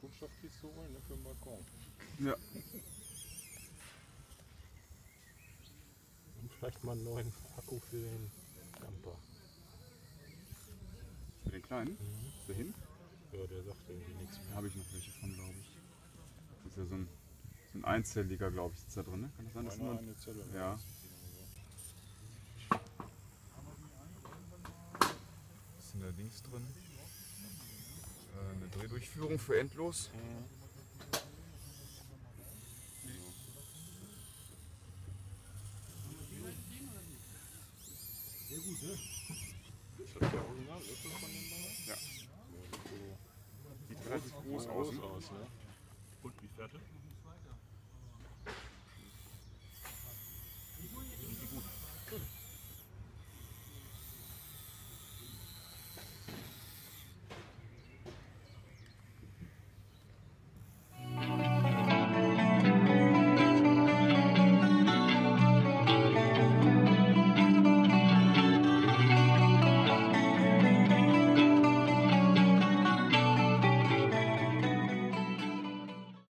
Kunststoffkiste holen ne, für den Balkon. Ja. Und vielleicht mal einen neuen Akku für den Camper. Für den kleinen? Dahin? Ja, der sagt irgendwie nichts Da mehr. habe ich noch welche von, glaube ich. Das ist ja so ein, so ein einzelliger, glaube ich, sitzt da drin. Ne? Kann das sein? dass Einer nur eine Zelle. Ja. ist in der Dings drin. Eine Drehdurchführung für endlos. Ist das der Original-Löffel von dem Banger? Ja. Sieht relativ groß aus. groß Ne? aus, ne? Und wie fertig?